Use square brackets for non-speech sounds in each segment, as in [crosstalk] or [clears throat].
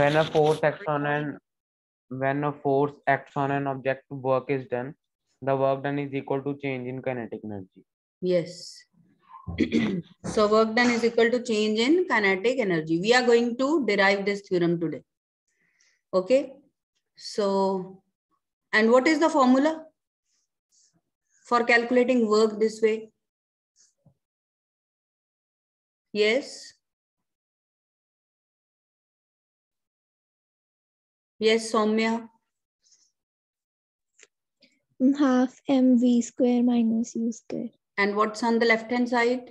when a force acts on an when a force acts on an object work is done the work done is equal to change in kinetic energy Yes. so work done is equal to change in kinetic energy. We are going to derive this theorem today. Okay. So, and what is the formula for calculating work this way? Yes. Yes, Soumya. half mv square minus u square. And what's on the left hand side?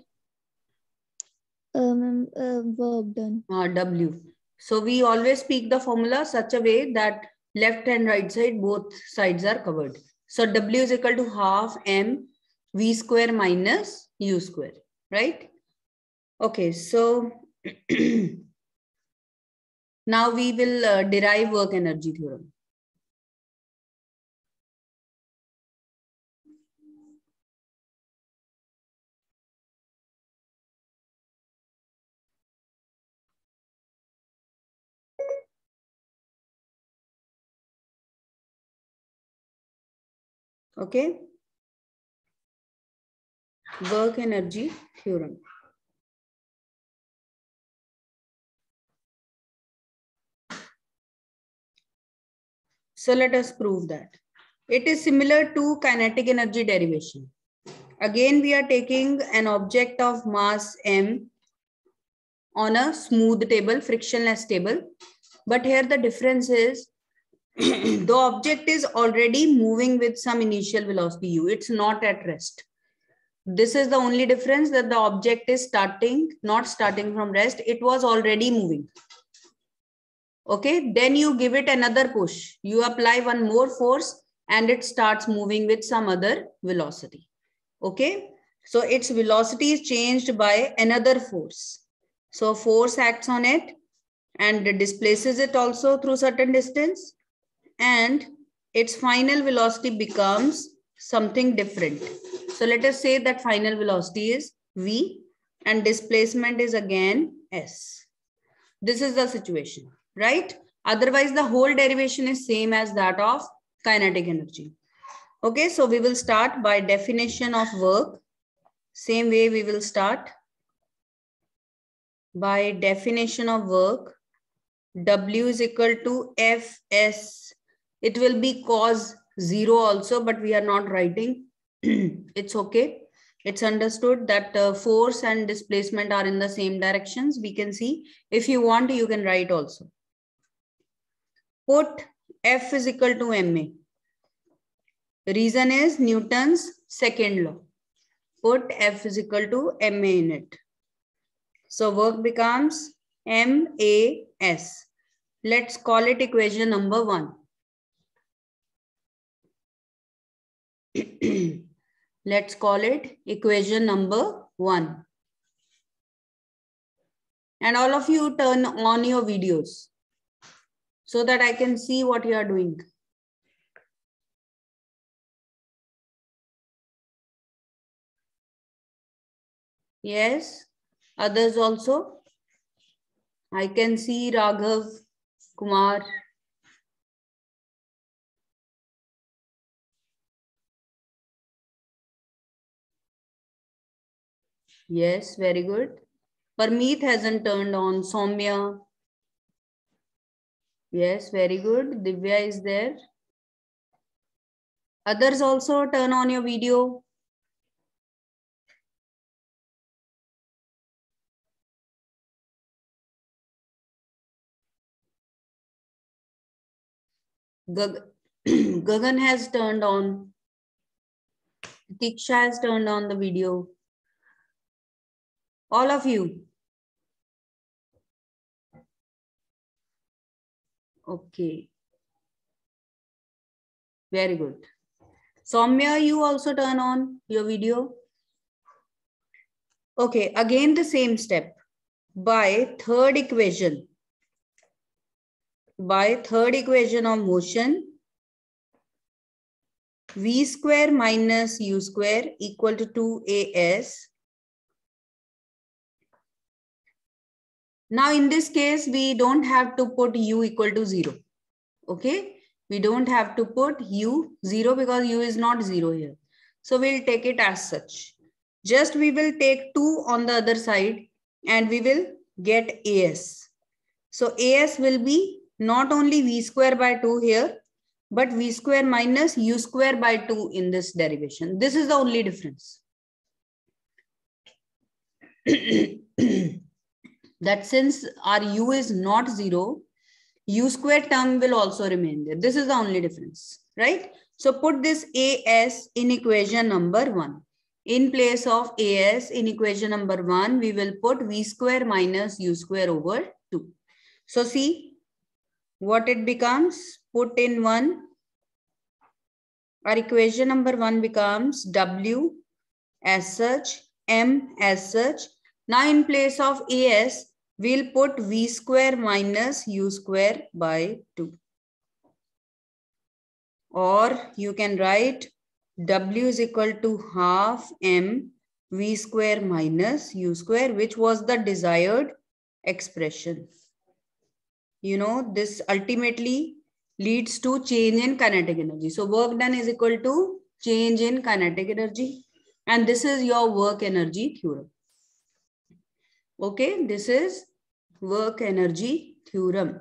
Um, uh, work done. Uh, W. So we always speak the formula such a way that left and right side, both sides are covered. So W is equal to half M V square minus U square, right? Okay, so [clears throat] now we will uh, derive work energy theorem. Okay. Work energy theorem. So let us prove that. It is similar to kinetic energy derivation. Again, we are taking an object of mass m on a smooth table, frictionless table. But here the difference is [clears throat] the object is already moving with some initial velocity u. It's not at rest. This is the only difference that the object is starting, not starting from rest. It was already moving. Okay, then you give it another push. You apply one more force and it starts moving with some other velocity. Okay, so its velocity is changed by another force. So force acts on it and displaces it also through certain distance and its final velocity becomes something different. So let us say that final velocity is V and displacement is again S. This is the situation, right? Otherwise, the whole derivation is same as that of kinetic energy. Okay, so we will start by definition of work. Same way we will start by definition of work. W is equal to Fs it will be cos zero also, but we are not writing. [clears throat] it's okay. It's understood that uh, force and displacement are in the same directions. We can see. If you want, you can write also. Put F is equal to ma. Reason is Newton's second law. Put F is equal to ma in it. So work becomes MAS. Let's call it equation number one. [clears throat] Let's call it equation number one. And all of you turn on your videos so that I can see what you are doing. Yes, others also. I can see Raghav, Kumar, Yes, very good. Parmeet hasn't turned on. Soumya. Yes, very good. Divya is there. Others also turn on your video. Gag [clears throat] Gagan has turned on. Tiksha has turned on the video. All of you. Okay. Very good. Soumya, you also turn on your video. Okay, again the same step. By third equation, by third equation of motion, v square minus u square equal to 2as Now in this case, we don't have to put u equal to 0. Okay. We don't have to put u 0 because u is not 0 here. So we'll take it as such. Just we will take 2 on the other side and we will get as. So as will be not only v square by 2 here, but v square minus u square by 2 in this derivation. This is the only difference. [clears throat] that since our u is not 0, u square term will also remain there. This is the only difference, right? So put this as in equation number 1. In place of as in equation number 1, we will put v square minus u square over 2. So see what it becomes. Put in 1. Our equation number 1 becomes w as such, m as such. Now in place of as, we'll put v square minus u square by 2. Or you can write w is equal to half m v square minus u square, which was the desired expression. You know, this ultimately leads to change in kinetic energy. So work done is equal to change in kinetic energy. And this is your work energy theorem. Okay, this is work energy theorem.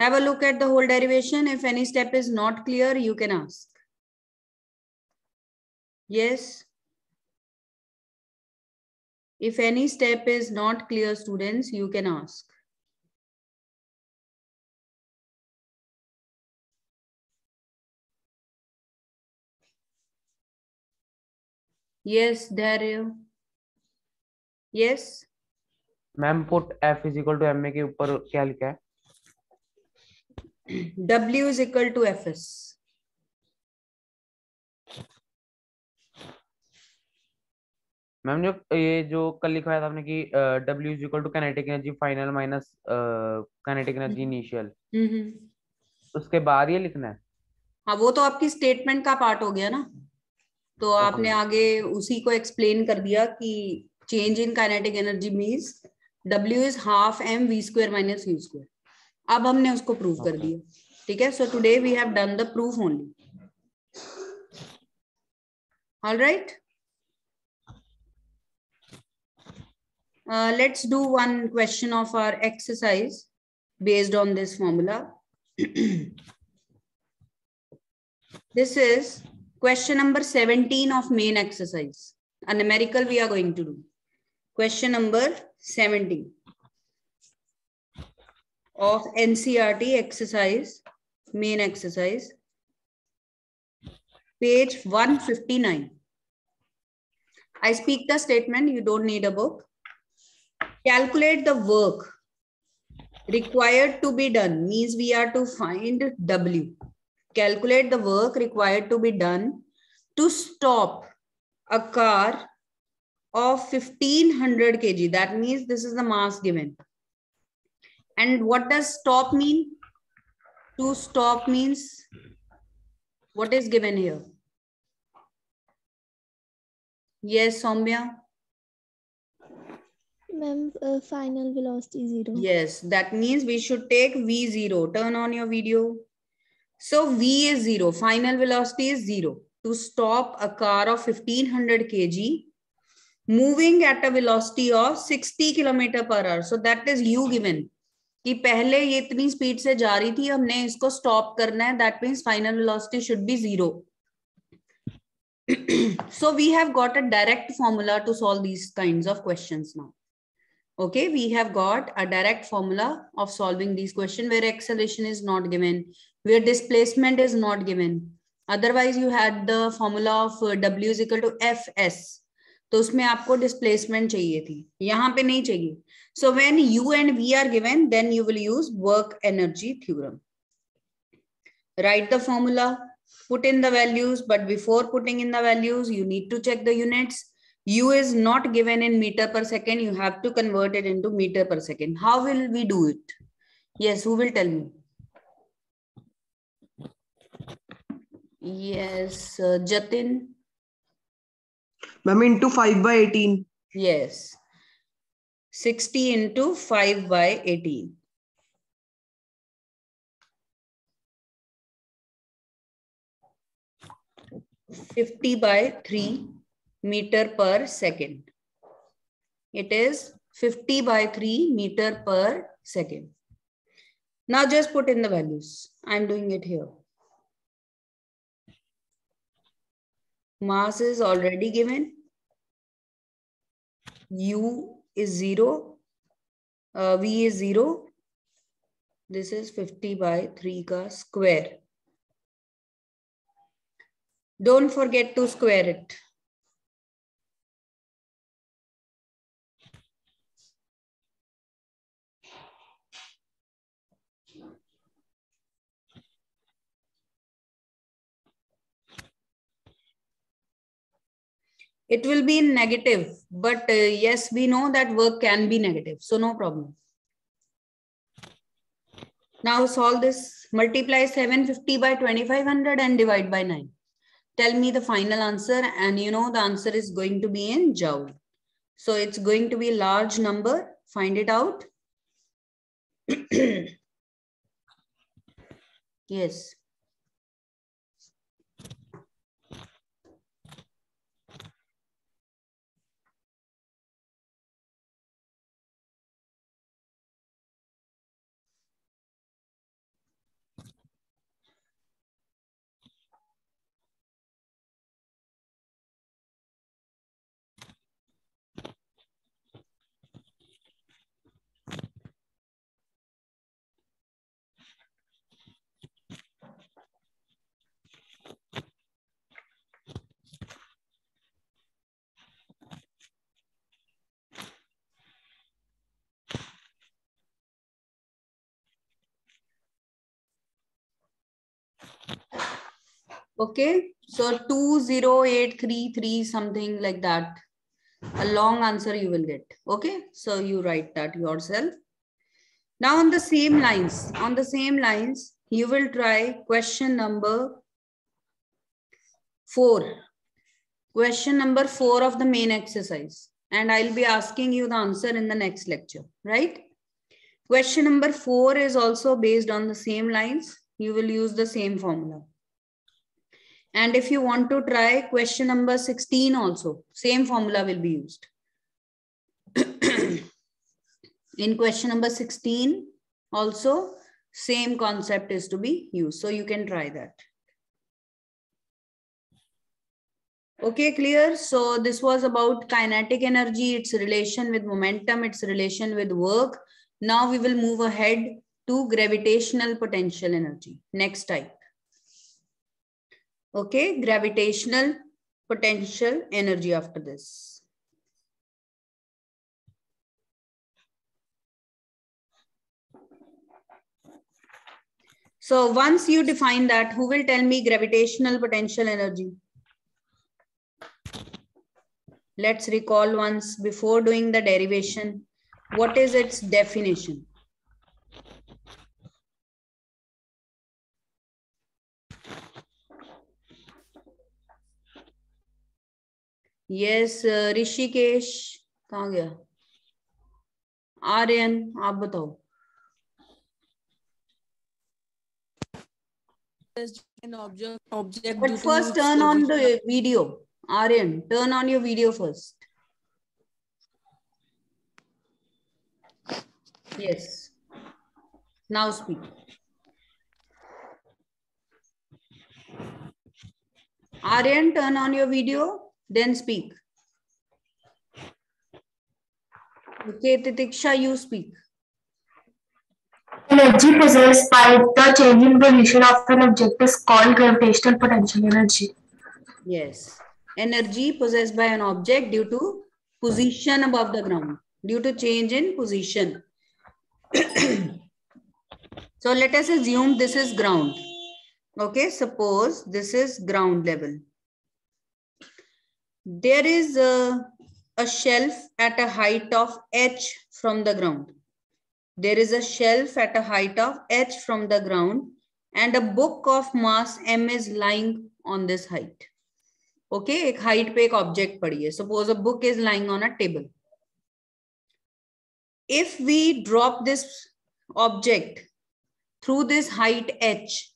Have a look at the whole derivation. If any step is not clear, you can ask. Yes. If any step is not clear, students, you can ask. Yes, there. Yes. Ma'am put F is equal to M A के ऊपर क्या लिखा है? W is equal to Fs. Ma'am जो ये जो कल लिखवाया था आपने कि W is equal to kinetic energy final minus kinetic energy initial उसके बाद ये लिखना है? हाँ वो तो आपकी स्टेटमेंट का पार्ट हो गया ना। तो आपने आगे उसी को एक्सप्लेन कर दिया कि change in kinetic energy means w is half m v square minus u square. अब हमने उसको प्रूव okay. कर दिया। ठीक है? So today we have done the proof only all right let's do one question of our exercise based on this formula this is question number seventeen of main exercise numerical we are going to do Question number 17 of NCERT exercise, main exercise, page 159. I speak the statement, you don't need a book. Calculate the work required to be done, means we are to find W. Calculate the work required to be done to stop a car of 1500 kg. That means this is the mass given. And what does stop mean? To stop means what is given here? Yes, Soumya. Ma'am, uh, final velocity zero. Yes, that means we should take V0. Turn on your video. So V is zero. Final velocity is zero. To stop a car of 1500 kg moving at a velocity of 60 km per hour. So that is U given. कि पहले ये इतनी speed से जा रही थी हमने इसको स्टॉप करना है that means final velocity should be zero so we have got a direct formula to solve these kinds of questions now okay we have got a direct formula of solving these questions where acceleration is not given where displacement is not given otherwise you had the formula of w is equal to fs तो उसमें आपको displacement चाहिए थी यहाँ पे नहीं चाहिए so when u and v are given then you will use work energy theorem write the formula put in the values but before putting in the values you need to check the units u is not given in meter per second you have to convert it into meter per second how will we do it yes who will tell me yes uh, jatin Ma'am, into 5 by 18. Yes. 60 into 5 by 18. Fifty by three meter per second. It is 50 by 3 meter per second. Now just put in the values. I'm doing it here. Mass is already given. U is 0. Uh, v is 0. This is 50 by 3 ka square. Don't forget to square it. It will be negative, but uh, yes, we know that work can be negative. So no problem. Now solve this. Multiply 750 by 2500 and divide by 9. Tell me the final answer. And you know the answer is going to be in joule. So it's going to be a large number. Find it out. [clears throat] yes. Okay, so 20833 something like that. A long answer you will get. Okay, so you write that yourself. Now on the same lines, on the same lines, you will try question number four. Question number four of the main exercise. And I'll be asking you the answer in the next lecture, right? Question number four is also based on the same lines. You will use the same formula. And if you want to try question number 16 also, same formula will be used. [clears throat] In question number 16 also, same concept is to be used. So you can try that. Okay, clear? So this was about kinetic energy, its relation with momentum, its relation with work. Now we will move ahead to gravitational potential energy. Next type. Okay, gravitational potential energy after this. So once you define that, who will tell me gravitational potential energy? Let's recall once before doing the derivation. What is its definition? Yes Rishikesh कहा गया? आर्यन आप बताओ। Object but first turn on the video Aryan turn on your video first yes. Now speak Aryan turn on your video then speak. Okay, Titiksha, you speak. Energy possessed by the changing position of an object is called gravitational potential energy. Yes. Energy possessed by an object due to position above the ground, due to change in position. [clears throat] so let us assume this is ground. Okay, suppose this is ground level there is a, a shelf at a height of h from the ground. There is a shelf at a height of h from the ground and a book of mass m is lying on this height. Okay, एक height पे एक object पड़ी है. Suppose a book is lying on a table. if we drop this object through this height h,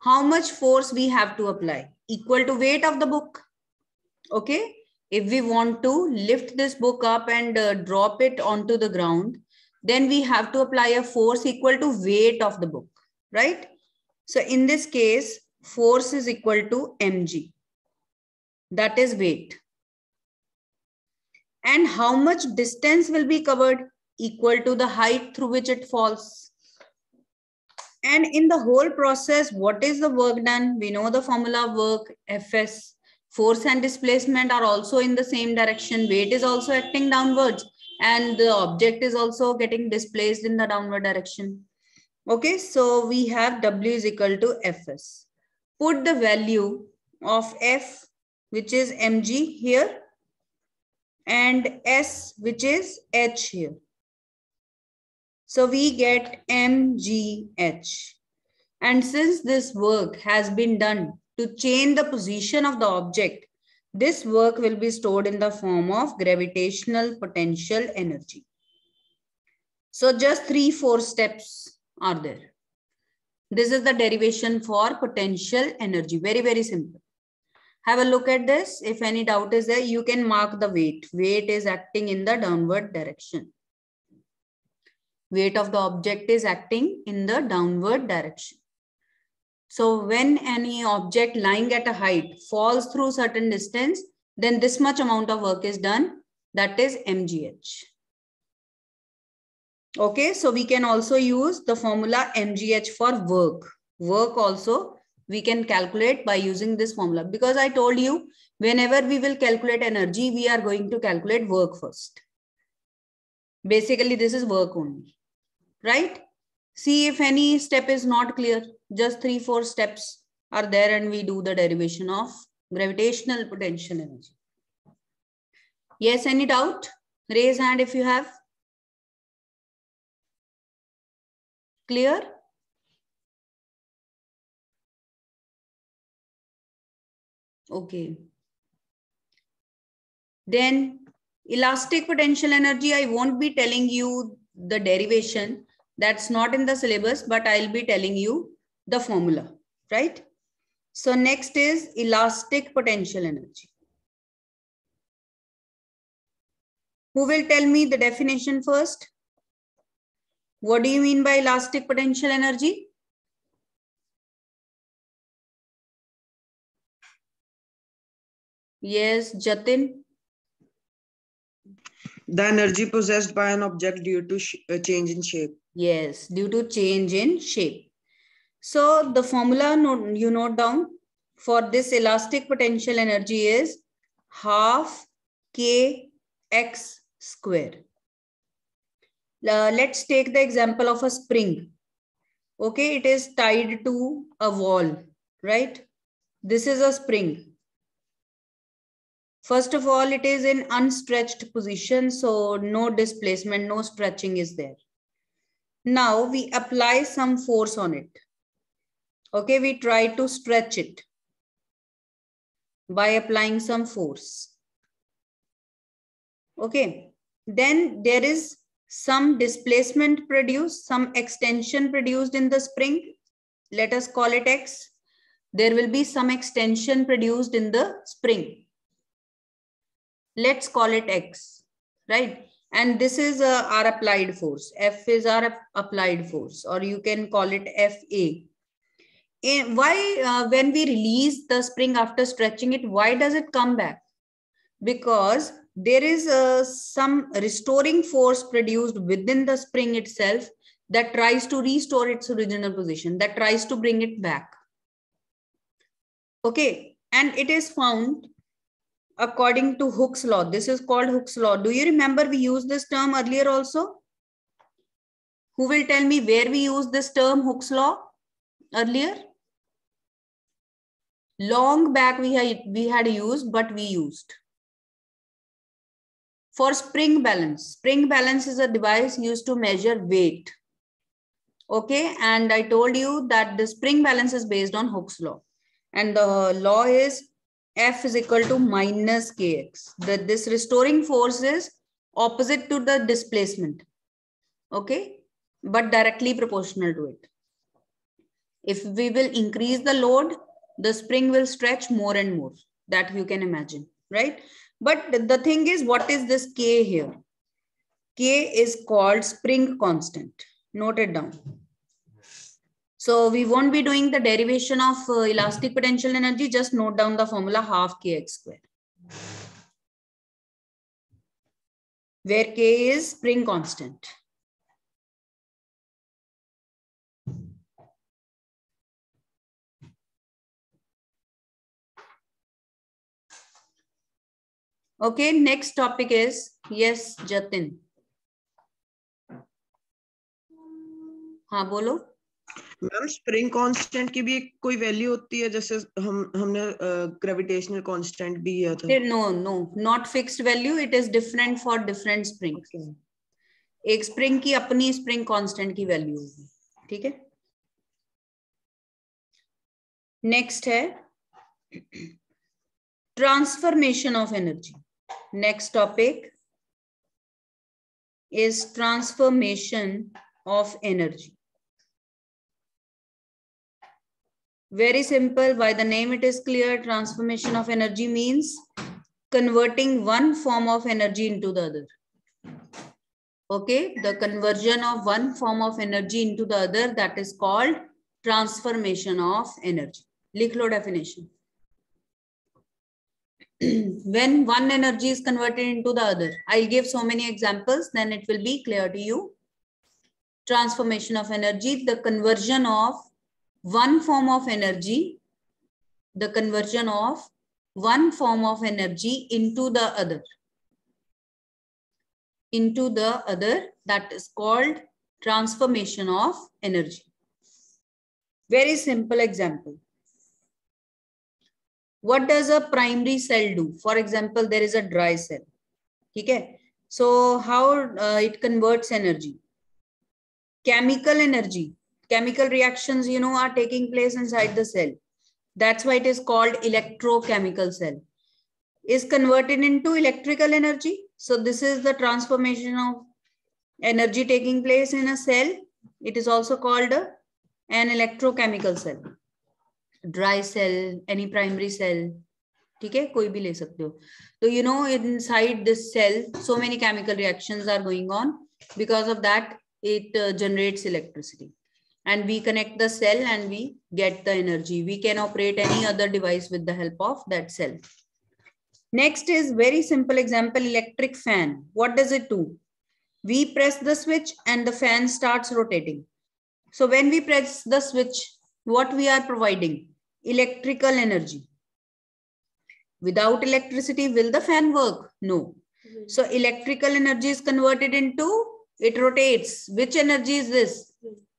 how much force we have to apply? Equal to weight of the book. Okay. If we want to lift this book up and uh, drop it onto the ground, then we have to apply a force equal to weight of the book, right? So in this case, force is equal to mg. That is weight. And how much distance will be covered? Equal to the height through which it falls. And in the whole process, what is the work done? We know the formula work, Fs. Force and displacement are also in the same direction. Weight is also acting downwards and the object is also getting displaced in the downward direction. Okay, so we have W is equal to Fs. Put the value of F, which is mg here, and S, which is h here. So we get mgh. And since this work has been done to change the position of the object, this work will be stored in the form of gravitational potential energy. So just three, four steps are there. This is the derivation for potential energy. Very, very simple. Have a look at this. If any doubt is there, you can mark the weight. Weight is acting in the downward direction. Weight of the object is acting in the downward direction. So when any object lying at a height falls through certain distance, then this much amount of work is done. That is mgh. Okay, so we can also use the formula mgh for work. Work also we can calculate by using this formula because I told you whenever we will calculate energy, we are going to calculate work first. Basically, this is work only, right? See if any step is not clear. Just three, four steps are there and we do the derivation of gravitational potential energy. Yes, any doubt? Raise hand if you have. Clear? Okay. Then elastic potential energy, I won't be telling you the derivation that's not in the syllabus, but I'll be telling you the formula, right? So next is elastic potential energy. Who will tell me the definition first? What do you mean by elastic potential energy? Yes, Jatin the energy possessed by an object due to uh, change in shape. Yes, due to change in shape. So the formula note, you note down for this elastic potential energy is half kx square. Uh, let's take the example of a spring. Okay, it is tied to a wall, right? This is a spring. First of all, it is in unstretched position, so no displacement, no stretching is there. Now we apply some force on it. Okay, we try to stretch it by applying some force. Okay, then there is some displacement produced, some extension produced in the spring. Let us call it X. There will be some extension produced in the spring let's call it x right and this is uh, our applied force f is our applied force or you can call it fa In, why uh, when we release the spring after stretching it why does it come back because there is uh, some restoring force produced within the spring itself that tries to restore its original position that tries to bring it back okay and it is found according to Hooke's law. This is called Hooke's law. Do you remember we used this term earlier also? Who will tell me where we used this term Hooke's law earlier? Long back we had, we had used, but we used. For spring balance. Spring balance is a device used to measure weight. Okay, and I told you that the spring balance is based on Hooke's law. And the law is F is equal to minus Kx. The, this restoring force is opposite to the displacement. okay, but directly proportional to it. If we will increase the load, the spring will stretch more and more. That you can imagine, right? But the thing is, what is this K here? K is called spring constant. Note it down. So we won't be doing the derivation of uh, elastic potential energy. Just note down the formula half kx square. Where k is spring constant. Okay, next topic is, yes, Jatin. हाँ बोलो। Ma'am spring constant की भी कोई value होती है जैसे हम हमने ग्रेविटेशनल कांस्टेंट भी किया था। No no not fixed value it is different for different spring एक स्प्रिंग की अपनी स्प्रिंग कांस्टेंट की वैल्यू होगी ठीक है? नेक्स्ट है transformation of energy next topic is transformation of energy. Very simple, by the name it is clear, transformation of energy means converting one form of energy into the other. Okay, the conversion of one form of energy into the other, that is called transformation of energy. Likh definition. [clears throat] when one energy is converted into the other. I'll give so many examples, then it will be clear to you. Transformation of energy, the conversion of one form of energy, the conversion of one form of energy into the other. Into the other, that is called transformation of energy. Very simple example what does a primary cell do? For example there is a dry cell. okay so how uh, it converts energy? Chemical energy. Chemical reactions you know are taking place inside the cell. That's why it is called electrochemical cell. Is converted into electrical energy? So this is the transformation of energy taking place in a cell. It is also called a, an electrochemical cell dry cell any primary cell ठीक है कोई भी ले सकते हो तो you know inside this cell so many chemical reactions are going on because of that it uh, generates electricity and we connect the cell and we get the energy we can operate any other device with the help of that cell next is very simple example electric fan what does it do we press the switch and the fan starts rotating so when we press the switch what we are providing Electrical energy. Without electricity, will the fan work? No. So electrical energy is converted into, it rotates. Which energy is this?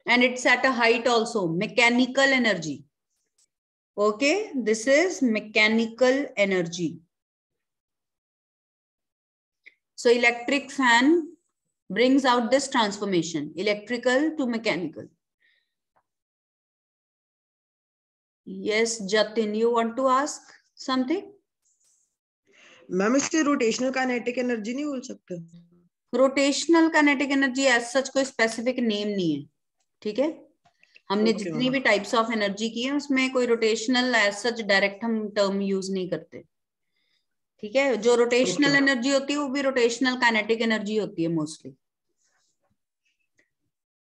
And it's at a height also, mechanical energy. Okay, this is mechanical energy. So electric fan brings out this transformation, electrical to mechanical. Yes, Jatin, you want to ask something? Ma'am इससे rotational kinetic energy नहीं बोल सकते। Rotational kinetic energy as such कोई specific name नहीं है ठीक है? हमने okay, जितनी भी टाइप्स ऑफ़ एनर्जी की है उसमें कोई रोटेशनल एज सच डायरेक्ट हम टर्म यूज़ नहीं करते ठीक है? जो रोटेशनल एनर्जी okay. होती है वो भी रोटेशनल काइनेटिक एनर्जी होती है mostly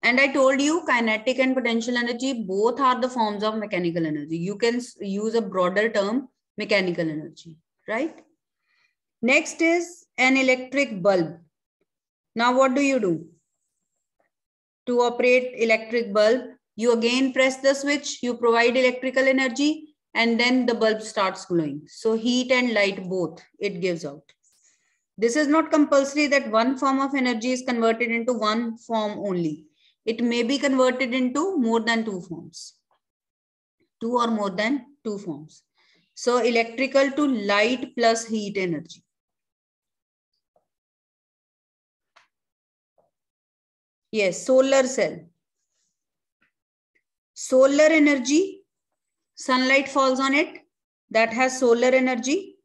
And I told you kinetic and potential energy, both are the forms of mechanical energy. You can use a broader term, mechanical energy, right? Next is an electric bulb. Now, what do you do? To operate electric bulb, you again press the switch, you provide electrical energy, and then the bulb starts glowing. So heat and light both it gives out. This is not compulsory that one form of energy is converted into one form only it may be converted into more than two forms. Two or more than two forms. So electrical to light plus heat energy. Yes, solar cell. Solar energy, sunlight falls on it, that has solar energy.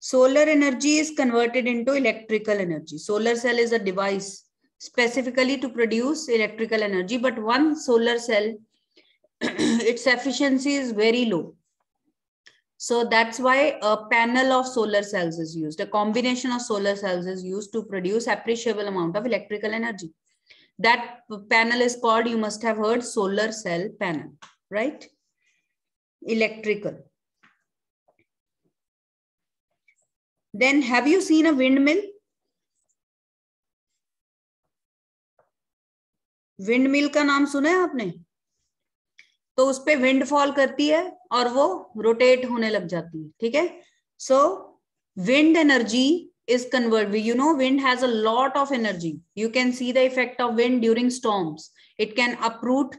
Solar energy is converted into electrical energy. Solar cell is a device specifically to produce electrical energy, but one solar cell, [clears throat] its efficiency is very low. So that's why a panel of solar cells is used. A combination of solar cells is used to produce appreciable amount of electrical energy. That panel is called, you must have heard, solar cell panel, right? Electrical. Then have you seen a windmill? Windmill का नाम सुना है आपने? तो उसपे wind fall करती है और वो रोटेट होने लग जाती है, ठीक है? So wind energy is convert you know wind has a lot of energy you can see the effect of wind during storms it can uproot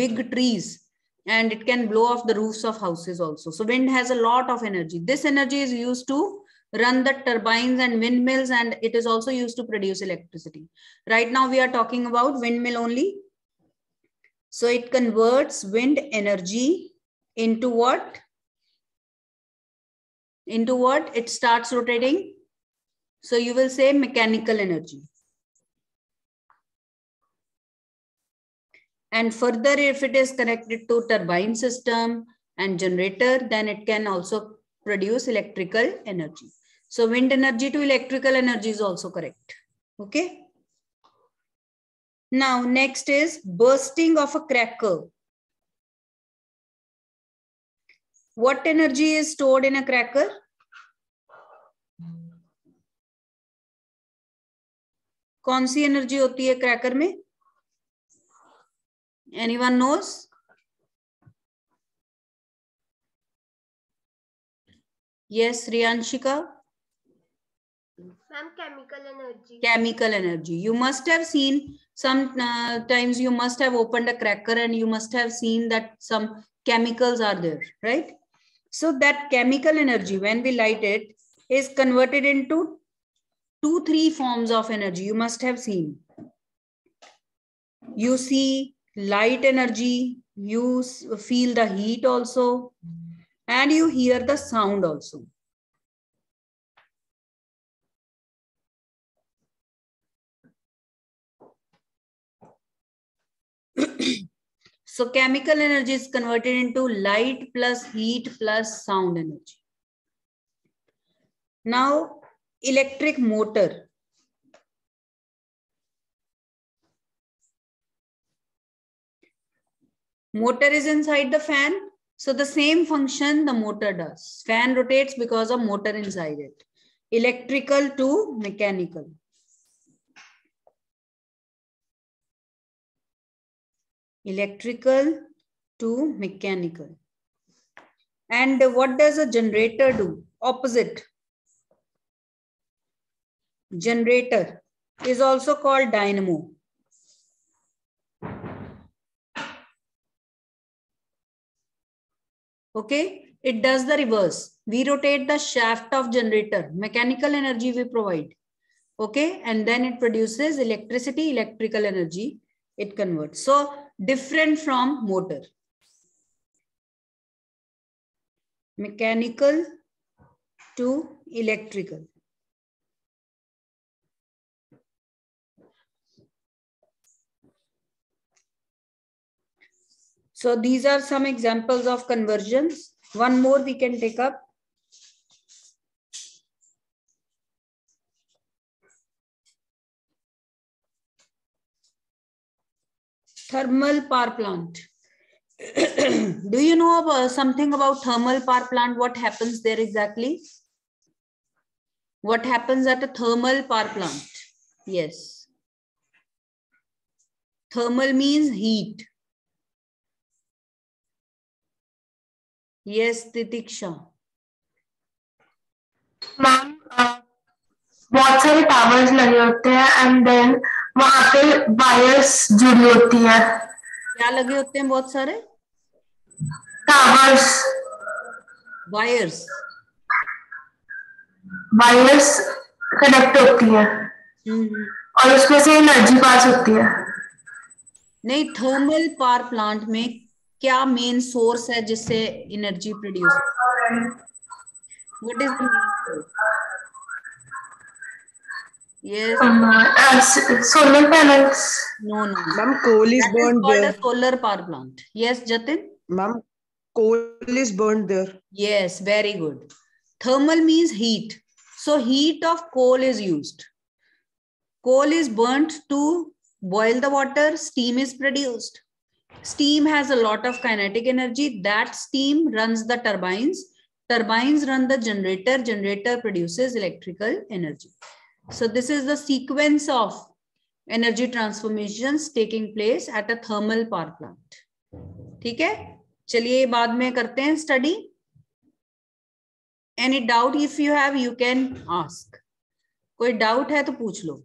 big trees and it can blow off the roof of houses also so wind has lot of energy this energy is use to run the turbines and windmills and it is also used to produce electricity. Right now we are talking about windmill only. So it converts wind energy into what? Into what? It starts rotating so you will say mechanical energy. And further, if it is connected to turbine system and generator, then it can also produce electrical energy. So wind energy to electrical energy is also correct. Okay. Now, next is bursting of a cracker. What energy is stored in a cracker? कौन सी energy होती है cracker में any one knows yes Riyanshika Ma'am, chemical energy. Chemical energy. You must have seen sometimes uh, you must have opened a cracker and you must have seen that some chemicals are there, right? So that chemical energy, when we light it, is converted into two, three forms of energy you must have seen. You see light energy, you feel the heat also, and you hear the sound also. So chemical energy is converted into light plus heat plus sound energy. Now, electric motor. Motor is inside the fan. So the same function the motor does. Fan rotates because of motor inside it. Electrical to mechanical. Electrical to mechanical. And what does a generator do? Opposite generator is also called dynamo. Okay, it does the reverse. We rotate the shaft of generator, mechanical energy we provide. Okay, and then it produces electricity, electrical energy, it converts. So different from motor. Mechanical to electrical. So these are some examples of conversions. One more we can take up. Thermal power plant. Do [clears throat] you know about something about thermal power plant? What happens there exactly? What happens at a thermal power plant? Yes. Thermal means heat. Yes, Titiksha. Ma'am बहुत सारे towers लगे होते हैं and then वहाँ पे wires जुड़ी होती है। क्या लगे होते हैं बहुत सारे? टावर्स वायर्स वायर्स कनेक्ट होती है। और उसमें से एनर्जी पास होती है। नहीं थर्मल पावर प्लांट में क्या मेन सोर्स है जिससे energy produce what is Yes. Um, uh, solar panels. No, no. Ma'am, coal is That is burned called a there. solar power plant. Yes, Jatin? Ma'am, coal is burned there. Yes, very good. Thermal means heat. So heat of coal is used. Coal is burnt to boil the water, steam is produced. Steam has a lot of kinetic energy. That steam runs the turbines. Turbines run the generator. Generator produces electrical energy. So this is the sequence of energy transformations taking place at a thermal power plant. ठीक है चलिए बाद में करते हैं study any doubt if you have you can ask कोई doubt है तो पूछ लो